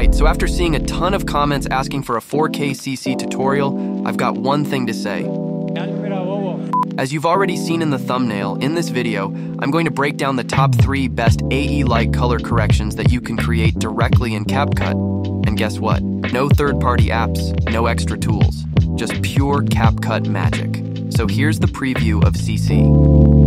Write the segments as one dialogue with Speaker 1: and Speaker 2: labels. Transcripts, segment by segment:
Speaker 1: Alright, so after seeing a ton of comments asking for a 4K CC tutorial, I've got one thing to say. As you've already seen in the thumbnail, in this video, I'm going to break down the top 3 best AE like color corrections that you can create directly in CapCut. And guess what? No third-party apps, no extra tools, just pure CapCut magic. So here's the preview of CC.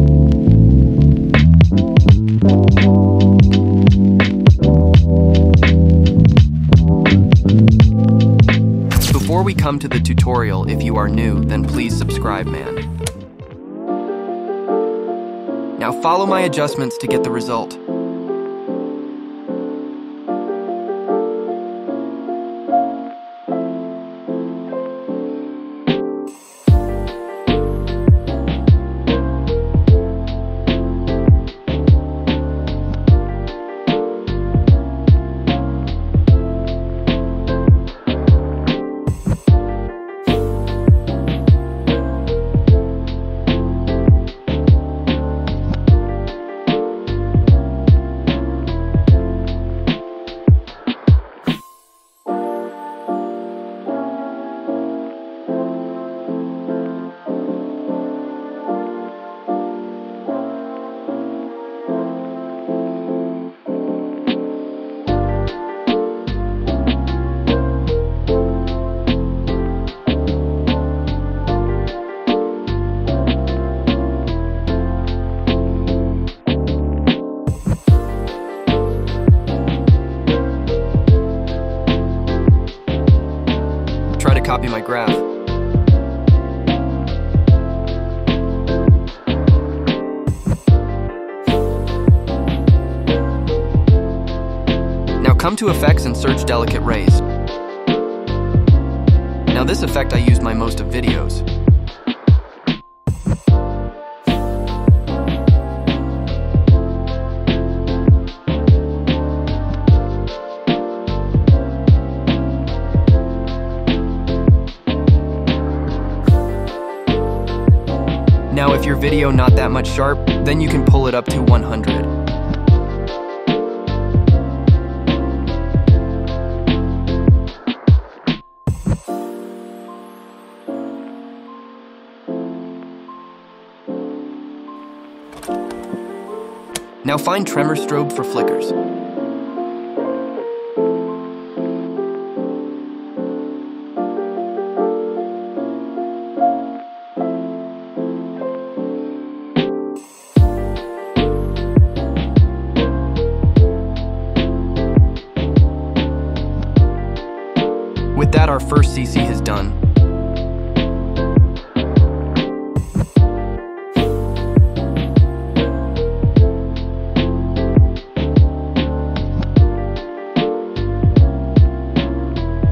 Speaker 1: We come to the tutorial, if you are new, then please subscribe, man. Now follow my adjustments to get the result. Copy my graph. Now come to effects and search delicate rays. Now this effect I use my most of videos. Now if your video not that much sharp, then you can pull it up to 100. Now find tremor strobe for flickers. With that, our first CC is done.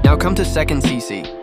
Speaker 1: Now come to second CC.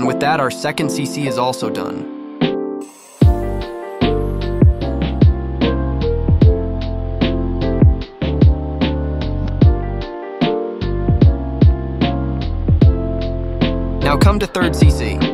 Speaker 1: And with that, our second CC is also done. Now come to third CC.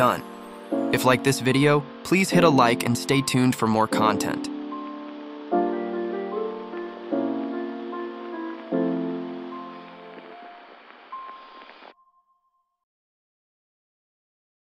Speaker 1: Done. If like this video, please hit a like and stay tuned for more content.